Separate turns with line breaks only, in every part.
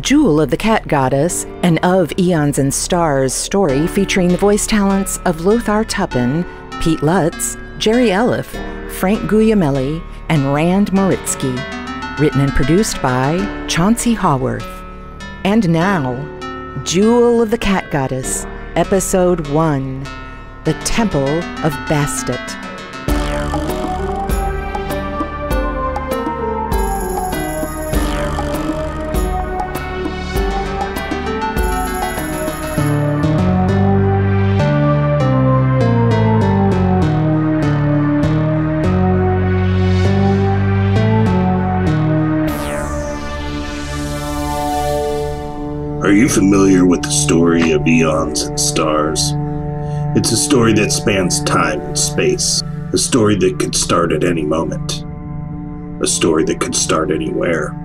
Jewel of the Cat Goddess, an Of Eons and Stars story featuring the voice talents of Lothar Tuppen, Pete Lutz, Jerry Eliff, Frank Guglielmelli, and Rand Moritzky. Written and produced by Chauncey Haworth. And now, Jewel of the Cat Goddess, Episode 1 The Temple of Bastet.
You familiar with the story of eons and stars? It's a story that spans time and space, a story that could start at any moment, a story that could start anywhere.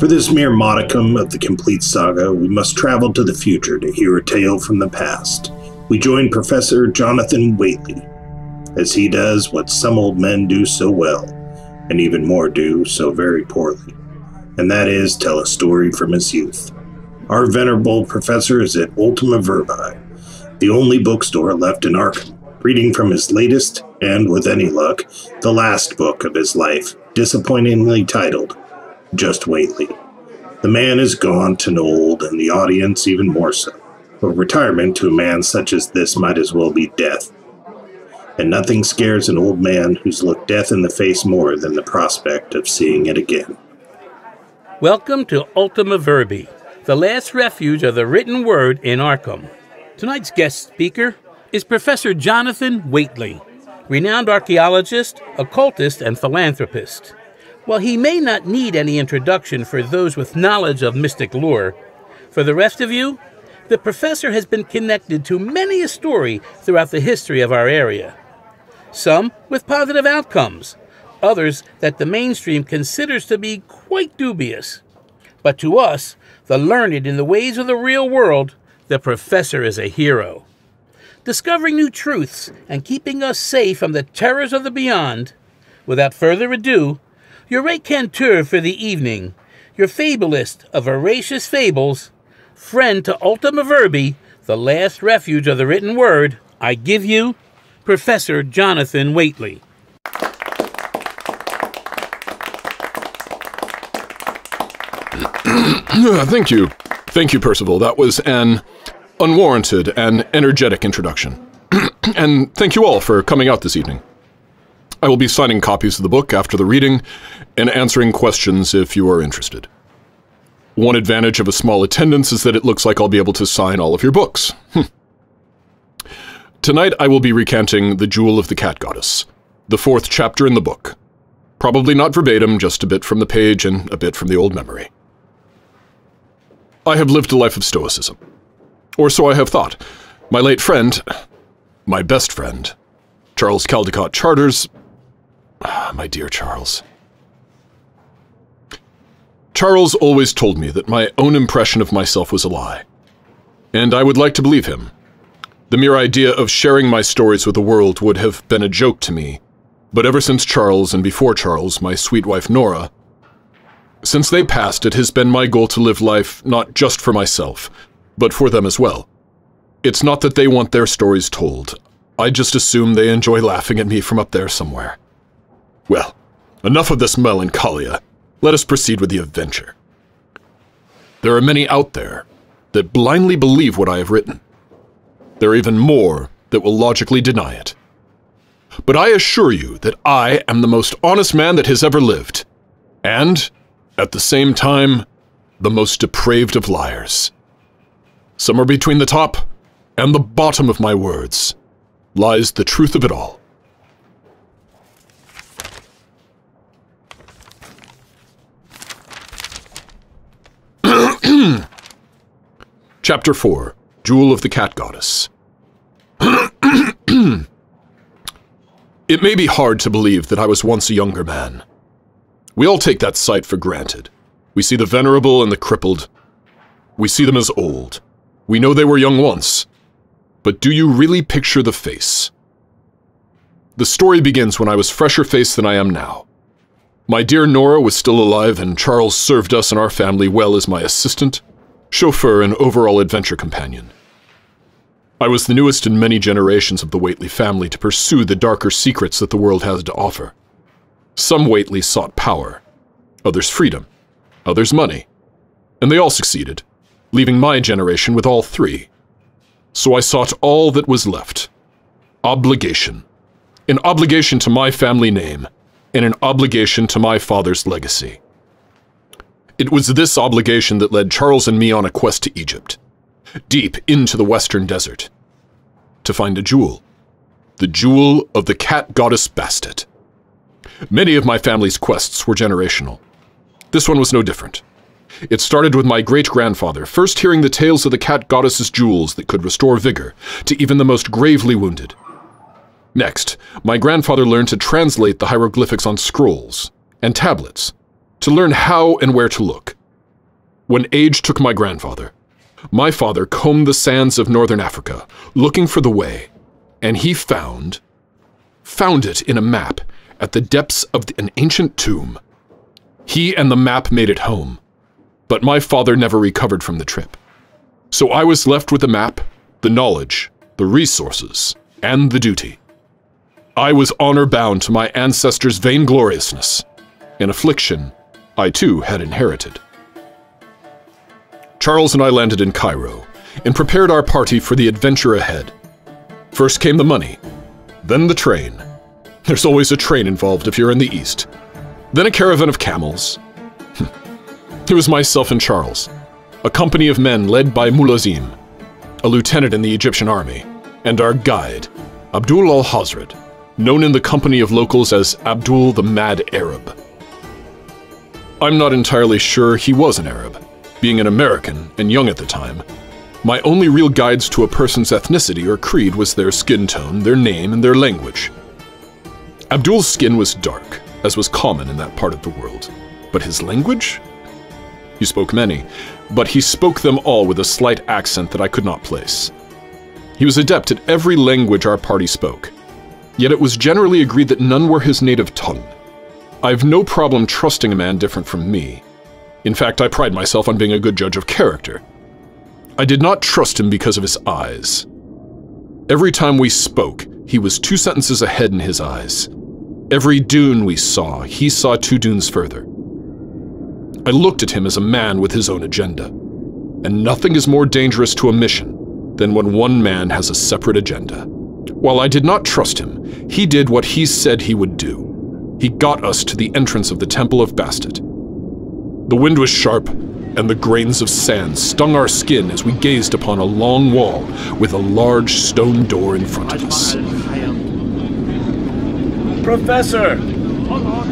For this mere modicum of the complete saga, we must travel to the future to hear a tale from the past. We join Professor Jonathan Whateley as he does what some old men do so well, and even more do so very poorly, and that is tell a story from his youth. Our venerable professor is at Ultima Verbi, the only bookstore left in Arkham, reading from his latest, and with any luck, the last book of his life, disappointingly titled Just Whateley. The man is gaunt and old, and the audience even more so. But retirement to a man such as this might as well be death. And nothing scares an old man who's looked death in the face more than the prospect of seeing it again.
Welcome to Ultima Verbi, the last refuge of the written word in Arkham. Tonight's guest speaker is Professor Jonathan Whateley, renowned archaeologist, occultist, and philanthropist. While he may not need any introduction for those with knowledge of mystic lore, for the rest of you, the professor has been connected to many a story throughout the history of our area. Some with positive outcomes, others that the mainstream considers to be quite dubious. But to us, the learned in the ways of the real world, the professor is a hero. Discovering new truths and keeping us safe from the terrors of the beyond, without further ado, your raconteur for the evening, your fabulist of voracious fables, friend to Ultima Verbi, the last refuge of the written word, I give you Professor Jonathan Whateley.
Thank you. Thank you, Percival. That was an unwarranted and energetic introduction. and thank you all for coming out this evening. I will be signing copies of the book after the reading and answering questions if you are interested. One advantage of a small attendance is that it looks like I'll be able to sign all of your books. Hmm. Tonight I will be recanting The Jewel of the Cat Goddess, the fourth chapter in the book. Probably not verbatim, just a bit from the page and a bit from the old memory. I have lived a life of stoicism. Or so I have thought. My late friend, my best friend, Charles Caldecott Charters, ah, my dear Charles. Charles always told me that my own impression of myself was a lie. And I would like to believe him. The mere idea of sharing my stories with the world would have been a joke to me, but ever since Charles and before Charles, my sweet wife Nora, since they passed, it has been my goal to live life not just for myself, but for them as well. It's not that they want their stories told. I just assume they enjoy laughing at me from up there somewhere. Well, enough of this melancholia. Let us proceed with the adventure. There are many out there that blindly believe what I have written. There are even more that will logically deny it. But I assure you that I am the most honest man that has ever lived. And at the same time, the most depraved of liars. Somewhere between the top and the bottom of my words lies the truth of it all. Chapter 4 Jewel of the Cat Goddess. it may be hard to believe that I was once a younger man. We all take that sight for granted. We see the venerable and the crippled. We see them as old. We know they were young once. But do you really picture the face? The story begins when I was fresher faced than I am now. My dear Nora was still alive, and Charles served us and our family well as my assistant, chauffeur, and overall adventure companion. I was the newest in many generations of the Whateley family to pursue the darker secrets that the world has to offer. Some Whateley sought power, others freedom, others money, and they all succeeded, leaving my generation with all three. So I sought all that was left obligation. An obligation to my family name, and an obligation to my father's legacy. It was this obligation that led Charles and me on a quest to Egypt, deep into the western desert, to find a jewel, the jewel of the cat goddess Bastet. Many of my family's quests were generational. This one was no different. It started with my great-grandfather, first hearing the tales of the cat goddess's jewels that could restore vigor to even the most gravely wounded. Next, my grandfather learned to translate the hieroglyphics on scrolls and tablets to learn how and where to look. When age took my grandfather, my father combed the sands of northern Africa, looking for the way, and he found, found it in a map at the depths of an ancient tomb. He and the map made it home, but my father never recovered from the trip. So I was left with the map, the knowledge, the resources, and the duty. I was honor bound to my ancestors' vaingloriousness, an affliction I too had inherited. Charles and I landed in Cairo and prepared our party for the adventure ahead. First came the money, then the train. There's always a train involved if you're in the East. Then a caravan of camels. it was myself and Charles, a company of men led by Mulazim, a lieutenant in the Egyptian army, and our guide, Abdul al-Hazred, known in the company of locals as Abdul the Mad Arab. I'm not entirely sure he was an Arab, being an American and young at the time. My only real guides to a person's ethnicity or creed was their skin tone, their name, and their language. Abdul's skin was dark, as was common in that part of the world. But his language? He spoke many, but he spoke them all with a slight accent that I could not place. He was adept at every language our party spoke, yet it was generally agreed that none were his native tongue. I've no problem trusting a man different from me. In fact, I pride myself on being a good judge of character. I did not trust him because of his eyes. Every time we spoke, he was two sentences ahead in his eyes. Every dune we saw, he saw two dunes further. I looked at him as a man with his own agenda. And nothing is more dangerous to a mission than when one man has a separate agenda. While I did not trust him, he did what he said he would do. He got us to the entrance of the Temple of Bastet. The wind was sharp, and the grains of sand stung our skin as we gazed upon a long wall with a large stone door in front of us.
Professor,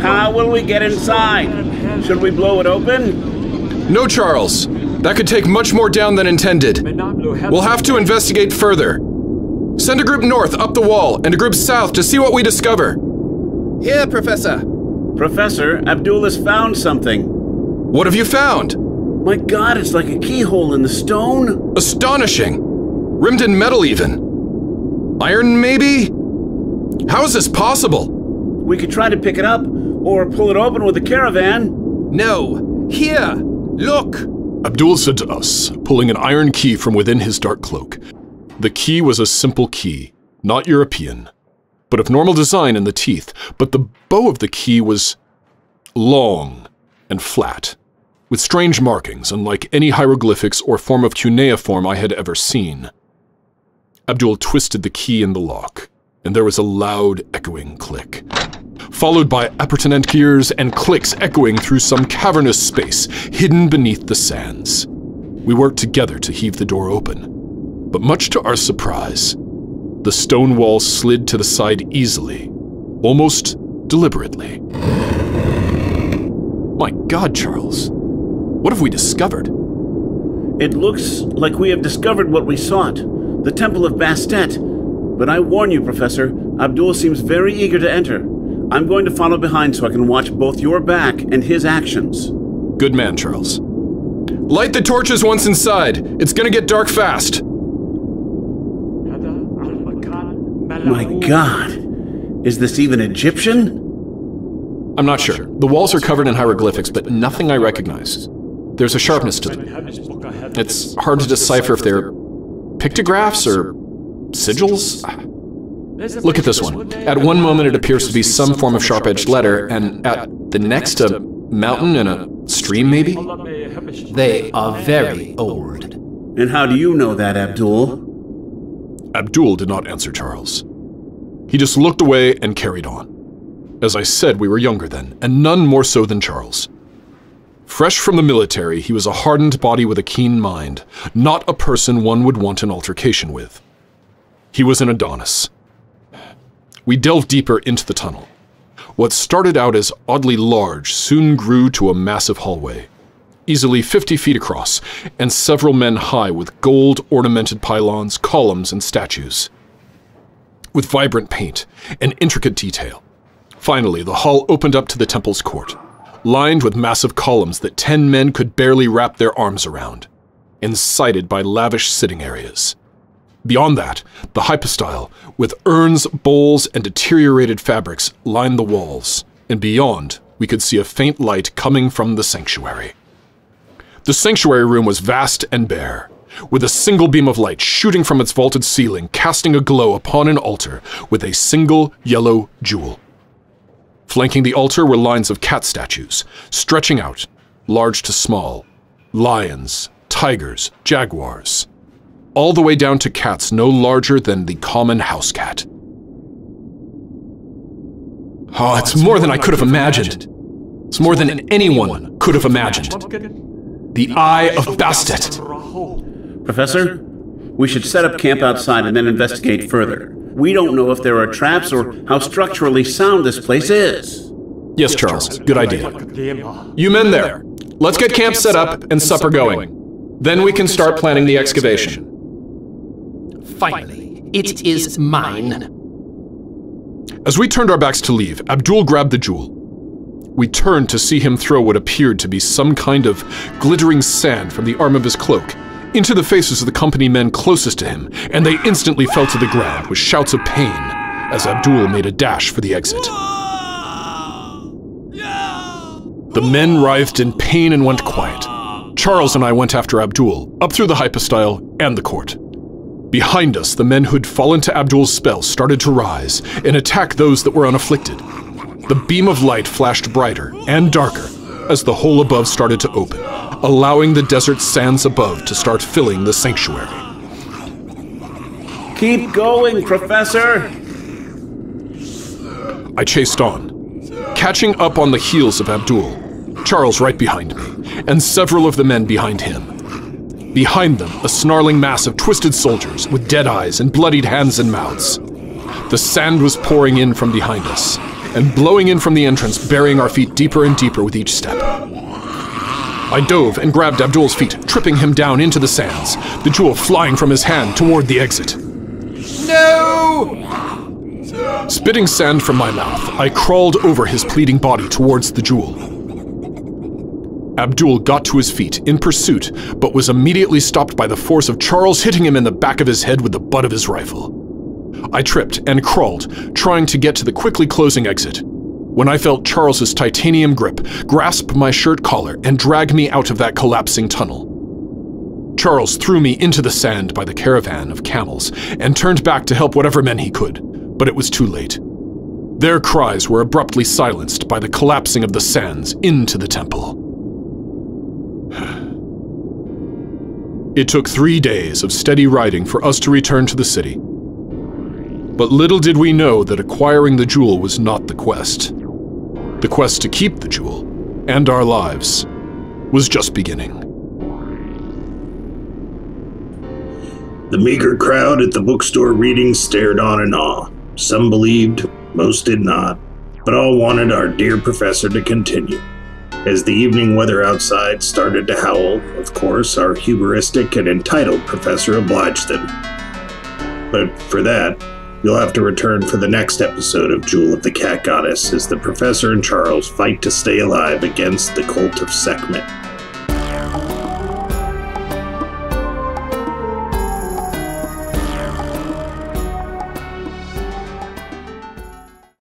how will we get inside? Should we blow it open?
No, Charles. That could take much more down than intended. We'll have to investigate further. Send a group north up the wall and a group south to see what we discover.
Here, Professor.
Professor, Abdul has found something.
What have you found?
My god, it's like a keyhole in the stone.
Astonishing. Rimmed in metal, even. Iron, maybe? How is this possible?
We could try to pick it up, or pull it open with a caravan.
No. Here! Look!
Abdul said to us, pulling an iron key from within his dark cloak. The key was a simple key, not European, but of normal design in the teeth, but the bow of the key was long and flat, with strange markings unlike any hieroglyphics or form of cuneiform I had ever seen. Abdul twisted the key in the lock, and there was a loud, echoing click, followed by appurtenant gears and clicks echoing through some cavernous space hidden beneath the sands. We worked together to heave the door open, but much to our surprise, the stone wall slid to the side easily, almost deliberately. My God, Charles, what have we discovered?
It looks like we have discovered what we sought the Temple of Bastet. But I warn you, Professor, Abdul seems very eager to enter. I'm going to follow behind so I can watch both your back and his actions.
Good man, Charles.
Light the torches once inside. It's gonna get dark fast.
My god, is this even Egyptian?
I'm not sure. The walls are covered in hieroglyphics, but nothing I recognize. There's a sharpness to them. It's hard to decipher if they're pictographs or sigils. Look at this one. At one moment, it appears to be some form of sharp edged letter, and at the next, a mountain and a stream, maybe?
They are very old.
And how do you know that, Abdul?
Abdul did not answer Charles. He just looked away and carried on. As I said, we were younger then, and none more so than Charles. Fresh from the military, he was a hardened body with a keen mind, not a person one would want an altercation with. He was an Adonis. We delved deeper into the tunnel. What started out as oddly large soon grew to a massive hallway, easily 50 feet across, and several men high with gold ornamented pylons, columns, and statues. With vibrant paint and intricate detail. Finally, the hall opened up to the temple's court, lined with massive columns that ten men could barely wrap their arms around, incited by lavish sitting areas. Beyond that, the hypostyle, with urns, bowls, and deteriorated fabrics, lined the walls, and beyond, we could see a faint light coming from the sanctuary. The sanctuary room was vast and bare, with a single beam of light shooting from its vaulted ceiling, casting a glow upon an altar with a single yellow jewel. Flanking the altar were lines of cat statues, stretching out, large to small, lions, tigers, jaguars, all the way down to cats no larger than the common house cat.
Oh, it's more than I could have imagined. It's more than anyone could have imagined. The Eye of Bastet.
Professor, we should set up camp outside and then investigate further. We don't know if there are traps or how structurally sound this place is.
Yes, Charles. Good idea. You men there, let's get camp set up and supper going. Then we can start planning the excavation.
Finally, it is mine.
As we turned our backs to leave, Abdul grabbed the jewel. We turned to see him throw what appeared to be some kind of glittering sand from the arm of his cloak into the faces of the company men closest to him, and they instantly fell to the ground with shouts of pain as Abdul made a dash for the exit. The men writhed in pain and went quiet. Charles and I went after Abdul, up through the hypostyle and the court. Behind us, the men who'd fallen to Abdul's spell started to rise and attack those that were unafflicted. The beam of light flashed brighter and darker as the hole above started to open, allowing the desert sands above to start filling the sanctuary.
Keep going, Professor!
I chased on, catching up on the heels of Abdul, Charles right behind me, and several of the men behind him. Behind them, a snarling mass of twisted soldiers with dead eyes and bloodied hands and mouths. The sand was pouring in from behind us, and blowing in from the entrance, burying our feet deeper and deeper with each step. I dove and grabbed Abdul's feet, tripping him down into the sands, the jewel flying from his hand toward the exit.
No!
Spitting sand from my mouth, I crawled over his pleading body towards the jewel. Abdul got to his feet in pursuit, but was immediately stopped by the force of Charles hitting him in the back of his head with the butt of his rifle. I tripped and crawled, trying to get to the quickly closing exit, when I felt Charles's titanium grip grasp my shirt collar and drag me out of that collapsing tunnel. Charles threw me into the sand by the caravan of camels and turned back to help whatever men he could, but it was too late. Their cries were abruptly silenced by the collapsing of the sands into the temple. It took three days of steady riding for us to return to the city. But little did we know that acquiring the jewel was not the quest. The quest to keep the jewel, and our lives, was just beginning.
The meager crowd at the bookstore reading stared on in awe. Some believed, most did not, but all wanted our dear professor to continue. As the evening weather outside started to howl, of course, our hubristic and entitled professor obliged them. But for that, you'll have to return for the next episode of Jewel of the Cat Goddess as the professor and Charles fight to stay alive against the cult of Sekhmet.